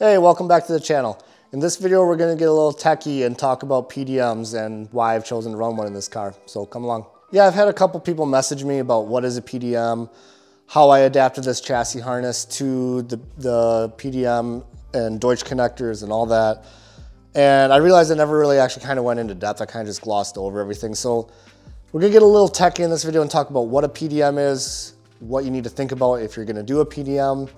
Hey, welcome back to the channel. In this video, we're gonna get a little techie and talk about PDMs and why I've chosen to run one in this car. So come along. Yeah, I've had a couple people message me about what is a PDM, how I adapted this chassis harness to the, the PDM and Deutsch connectors and all that. And I realized I never really actually kind of went into depth. I kind of just glossed over everything. So we're gonna get a little techie in this video and talk about what a PDM is, what you need to think about if you're gonna do a PDM,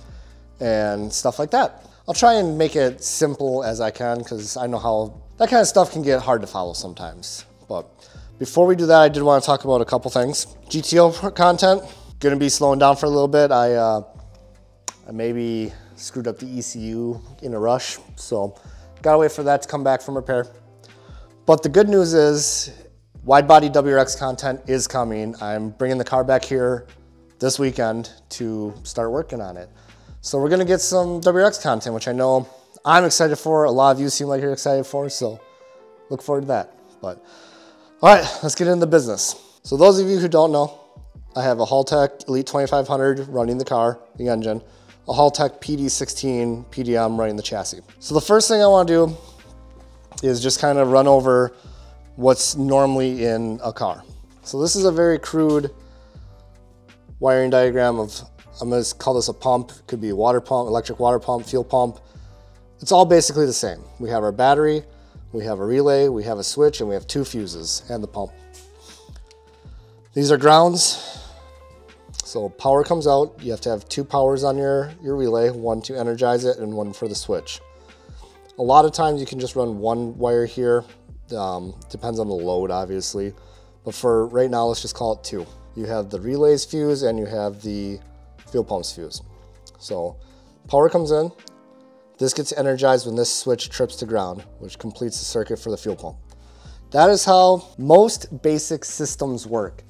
and stuff like that. I'll try and make it simple as I can because I know how that kind of stuff can get hard to follow sometimes. But before we do that, I did want to talk about a couple things. GTO content, gonna be slowing down for a little bit. I, uh, I maybe screwed up the ECU in a rush, so gotta wait for that to come back from repair. But the good news is wide body WRX content is coming. I'm bringing the car back here this weekend to start working on it. So we're gonna get some WRX content, which I know I'm excited for. A lot of you seem like you're excited for, so look forward to that. But all right, let's get into the business. So those of you who don't know, I have a Haltech Elite 2500 running the car, the engine, a Haltech PD16 PDM running the chassis. So the first thing I wanna do is just kind of run over what's normally in a car. So this is a very crude wiring diagram of I'm gonna call this a pump. It could be a water pump, electric water pump, fuel pump. It's all basically the same. We have our battery, we have a relay, we have a switch, and we have two fuses and the pump. These are grounds. So power comes out, you have to have two powers on your, your relay, one to energize it and one for the switch. A lot of times you can just run one wire here. Um, depends on the load, obviously. But for right now, let's just call it two. You have the relays fuse and you have the fuel pumps fuse. So power comes in, this gets energized when this switch trips to ground, which completes the circuit for the fuel pump. That is how most basic systems work.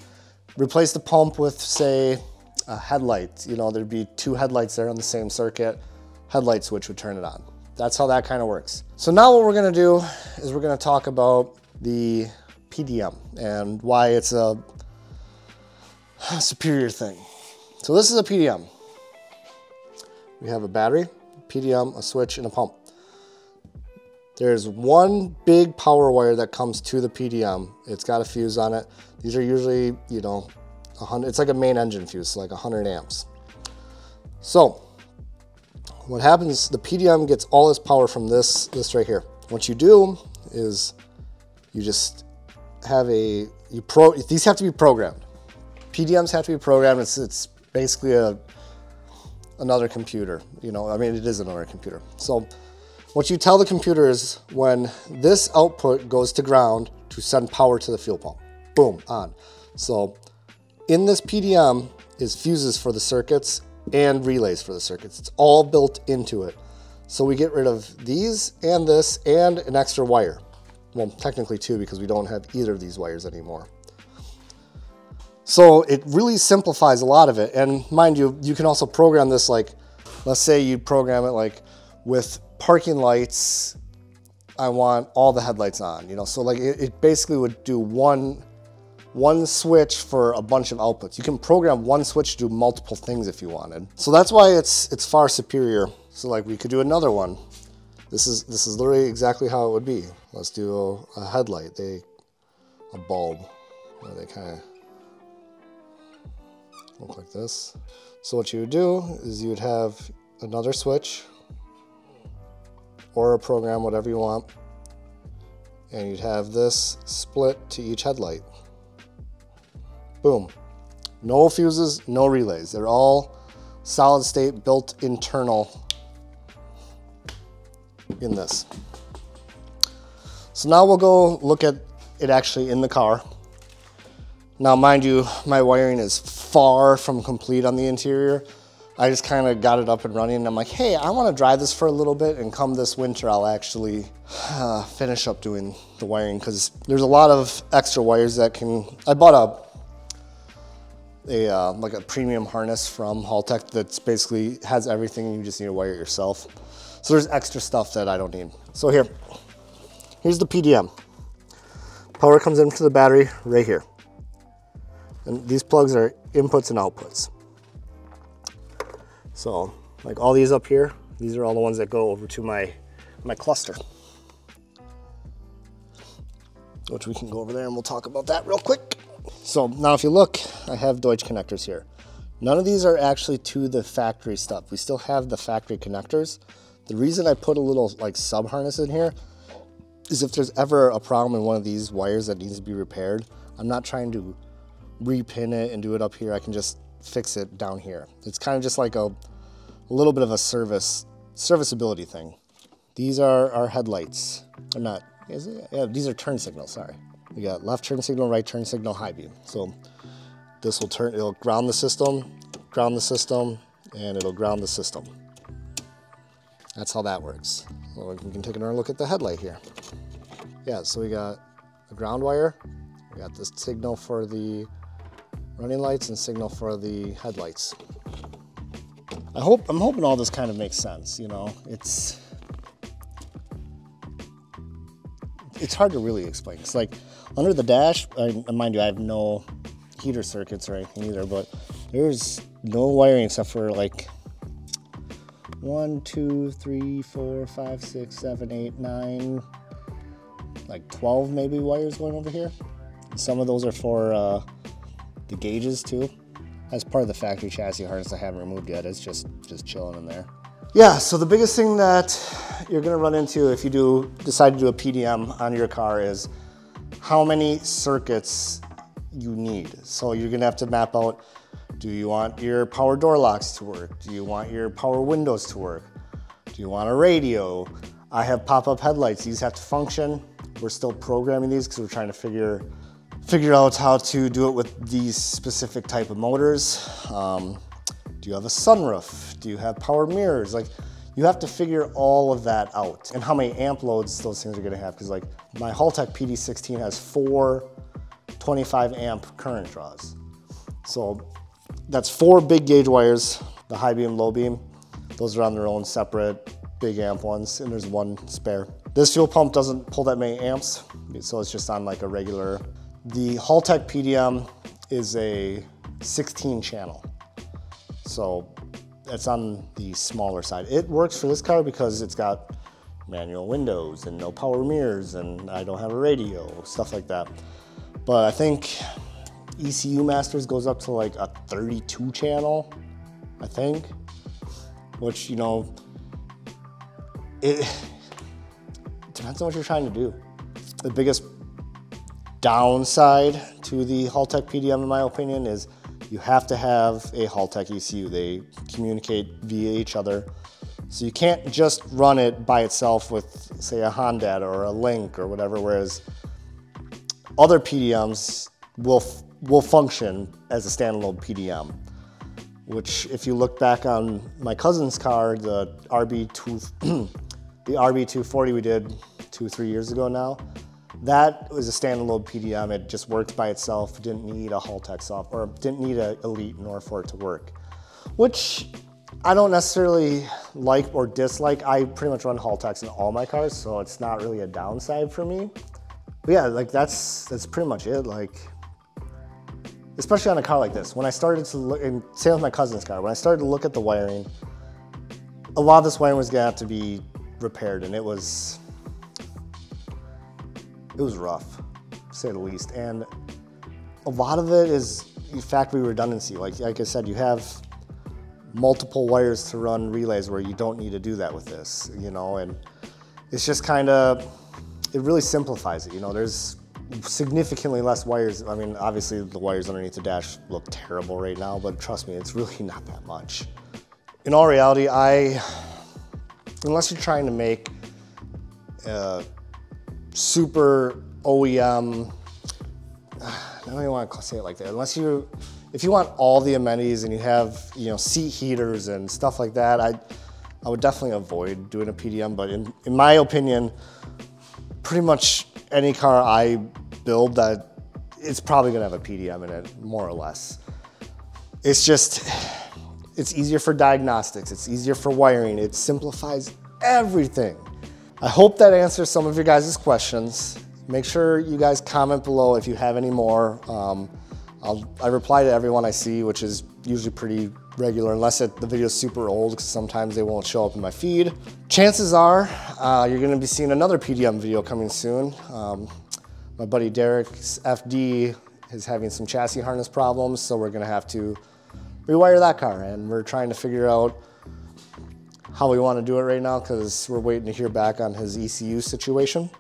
Replace the pump with say a headlight. You know, there'd be two headlights there on the same circuit. Headlight switch would turn it on. That's how that kind of works. So now what we're gonna do is we're gonna talk about the PDM and why it's a superior thing. So this is a PDM. We have a battery, PDM, a switch, and a pump. There's one big power wire that comes to the PDM. It's got a fuse on it. These are usually, you know, 100, it's like a main engine fuse, like 100 amps. So what happens, the PDM gets all its power from this, this right here. What you do is you just have a, you pro, these have to be programmed. PDMs have to be programmed. It's, it's basically a another computer. You know, I mean, it is another computer. So what you tell the computer is when this output goes to ground to send power to the fuel pump. Boom, on. So in this PDM is fuses for the circuits and relays for the circuits. It's all built into it. So we get rid of these and this and an extra wire. Well, technically two because we don't have either of these wires anymore. So it really simplifies a lot of it. And mind you, you can also program this like, let's say you program it like with parking lights, I want all the headlights on, you know? So like it, it basically would do one, one switch for a bunch of outputs. You can program one switch to do multiple things if you wanted. So that's why it's, it's far superior. So like we could do another one. This is, this is literally exactly how it would be. Let's do a, a headlight, they, a bulb, where they kind of look like this. So what you would do is you would have another switch or a program, whatever you want, and you'd have this split to each headlight. Boom. No fuses, no relays. They're all solid state built internal in this. So now we'll go look at it actually in the car. Now, mind you, my wiring is far from complete on the interior. I just kind of got it up and running and I'm like, hey, I want to drive this for a little bit and come this winter, I'll actually uh, finish up doing the wiring because there's a lot of extra wires that can, I bought a, a uh, like a premium harness from Haltech that's basically has everything you just need to wire it yourself. So there's extra stuff that I don't need. So here, here's the PDM. Power comes in into the battery right here. And these plugs are inputs and outputs. So like all these up here, These are all the ones that go over to my, my cluster. Which we can go over there and we'll talk about that real quick. So now if you look, I have Deutsch connectors here. None of these are actually to the factory stuff. We still have the factory connectors. The reason I put a little like sub harness in here is if there's ever a problem in one of these wires that needs to be repaired, I'm not trying to repin it and do it up here. I can just fix it down here. It's kind of just like a, a little bit of a service serviceability thing. These are our headlights. They're not, is it? Yeah, these are turn signals, sorry. We got left turn signal, right turn signal, high beam. So this will turn, it'll ground the system, ground the system, and it'll ground the system. That's how that works. Well, we can take another look at the headlight here. Yeah, so we got a ground wire, we got this signal for the running lights and signal for the headlights. I hope, I'm hoping all this kind of makes sense, you know, it's, it's hard to really explain. It's like under the dash, I, mind you, I have no heater circuits or anything either, but there's no wiring except for like one, two, three, four, five, six, seven, eight, nine, like 12 maybe wires going over here. Some of those are for uh, gauges too. As part of the factory chassis harness I haven't removed yet. It's just, just chilling in there. Yeah, so the biggest thing that you're gonna run into if you do decide to do a PDM on your car is how many circuits you need. So you're gonna have to map out, do you want your power door locks to work? Do you want your power windows to work? Do you want a radio? I have pop-up headlights, these have to function. We're still programming these because we're trying to figure figure out how to do it with these specific type of motors. Um, do you have a sunroof? Do you have power mirrors? Like, you have to figure all of that out and how many amp loads those things are gonna have. Cause like my Haltech PD16 has four 25 amp current draws. So that's four big gauge wires, the high beam, low beam. Those are on their own separate big amp ones and there's one spare. This fuel pump doesn't pull that many amps, so it's just on like a regular the Haltech PDM is a 16 channel. So it's on the smaller side. It works for this car because it's got manual windows and no power mirrors and I don't have a radio, stuff like that. But I think ECU Masters goes up to like a 32 channel, I think, which, you know, it, it depends on what you're trying to do. The biggest downside to the Haltech PDM, in my opinion, is you have to have a Haltech ECU. They communicate via each other. So you can't just run it by itself with, say, a Honda or a Link or whatever, whereas other PDMs will, will function as a standalone PDM, which if you look back on my cousin's car, the RB2, the RB240 we did two, three years ago now, that was a standalone PDM. It just worked by itself. Didn't need a Haltech software, or didn't need an Elite order for it to work, which I don't necessarily like or dislike. I pretty much run Haltechs in all my cars, so it's not really a downside for me. But yeah, like that's that's pretty much it. Like, especially on a car like this. When I started to look, and same with my cousin's car, when I started to look at the wiring, a lot of this wiring was gonna have to be repaired, and it was it was rough, say the least. And a lot of it is factory redundancy. Like, like I said, you have multiple wires to run relays where you don't need to do that with this, you know, and it's just kind of, it really simplifies it. You know, there's significantly less wires. I mean, obviously the wires underneath the dash look terrible right now, but trust me, it's really not that much. In all reality, I, unless you're trying to make uh, super OEM, I don't even want to say it like that, unless you, if you want all the amenities and you have, you know, seat heaters and stuff like that, I, I would definitely avoid doing a PDM, but in, in my opinion, pretty much any car I build that it's probably gonna have a PDM in it, more or less. It's just, it's easier for diagnostics, it's easier for wiring, it simplifies everything. I hope that answers some of your guys' questions. Make sure you guys comment below if you have any more. Um, i reply to everyone I see, which is usually pretty regular unless it, the video is super old because sometimes they won't show up in my feed. Chances are uh, you're gonna be seeing another PDM video coming soon. Um, my buddy Derek's FD is having some chassis harness problems, so we're gonna have to rewire that car and we're trying to figure out how we wanna do it right now because we're waiting to hear back on his ECU situation.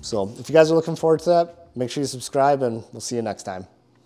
So if you guys are looking forward to that, make sure you subscribe and we'll see you next time.